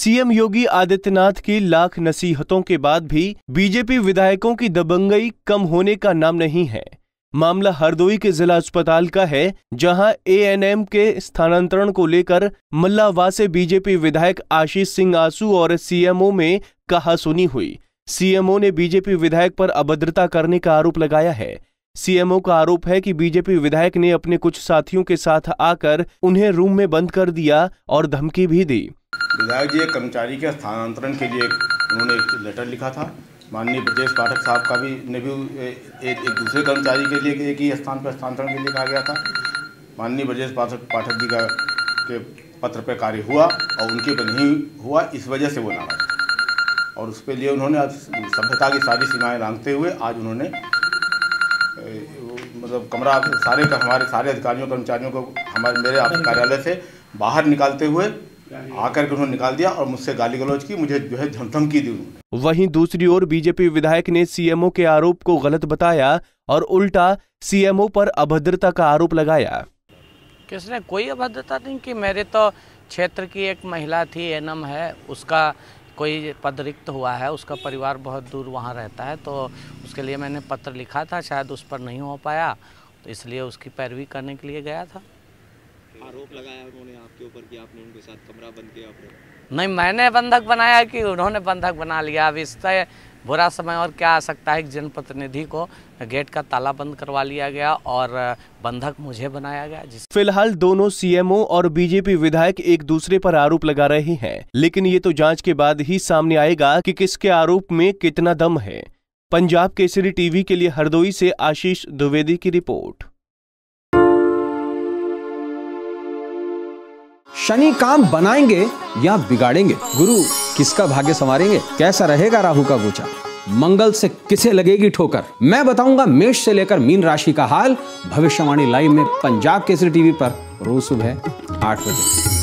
CM Yogi Adityanath की लाख नसीहतों के बाद भी बीजेपी विधायकों की दबंगई कम होने का नाम नहीं है। मामला हरदोई के जिला अस्पताल का है, जहाँ एएनएम के स्थानांतरण को लेकर मल्लावा से बीजेपी विधायक आशीष सिंह आसू और सीएमओ में कहा सुनी हुई। सीएमओ ने बीजेपी विधायक पर अभद्रता करने का आरोप लगाया है। सीएमओ का आरोप है कि बीजेपी विधायक ने अपने कुछ साथियों के साथ आकर उन्हें रूम में बंद कर दिया और धमकी भी दी। विधायक जी एक कर्मचारी के स्थानांतरण के लिए उन्होंने एक लेटर लिखा था। माननीय ब्रजेश पाठक साहब का भी ने भी एक, एक दूसरे कर्मचारी के लिए एक ही स्थान पर स्थानांतरण के लिए कहा गया था। माननीय ब्रजेश पाठक पाठक जी का के पत्र पर कार्य हुआ और उनके पर नहीं हुआ इस वजह से वो नाराज़ और उसके लिए उन्होंने सभ्यता की सारी सीमाएँ लांघते हुए आज उन्होंने मतलब कमरा सारे हमारे सारे अधिकारियों कर्मचारियों को हमारे मेरे आपके कार्यालय से बाहर निकालते हुए आकर के उन्होंने निकाल दिया और मुझसे गाली गलौज की मुझे जो है धमकी दी उन्होंने। वहीं दूसरी ओर बीजेपी विधायक ने सीएमओ के आरोप को गलत बताया और उल्टा सीएमओ पर अभद्रता का आरोप लगाया। किसने? कोई अभद्रता नहीं की। मेरे तो क्षेत्र की एक महिला थी एनम है उसका कोई पद रिक्त हुआ है उसका परिवार बहुत दूर वहाँ रहता है तो उसके लिए मैंने पत्र लिखा था शायद उस पर नहीं हो पाया तो इसलिए उसकी पैरवी करने के लिए गया था। आरोप लगाया उन्होंने आपके ऊपर कि आपने उनके साथ कमरा बंद किया नहीं मैंने बंधक बनाया कि उन्होंने बंधक बना लिया। अब इससे बुरा समय और क्या आ सकता है? जनप्रतिनिधि को गेट का ताला बंद करवा लिया गया और बंधक मुझे बनाया गया जिस फ़िलहाल दोनों सीएमओ और बीजेपी विधायक एक दूसरे पर आरोप लगा रहे हैं। लेकिन ये तो जाँच के बाद ही सामने आएगा कि किसके आरोप में कितना दम है। पंजाब केसरी टीवी के लिए हरदोई से आशीष द्विवेदी की रिपोर्ट। शनि काम बनाएँगे या बिगाड़ेंगे? गुरु, किसका भाग्य संवारेंगे? कैसा रहेगा राहु का गोचा? मंगल से किसे लगेगी ठोकर? मैं बताऊँगा मेष से लेकर मीन राशि का हाल। भविष्यवाणी लाइव में पंजाब केसरी टीवी पर रोज सुबह आठ बजे।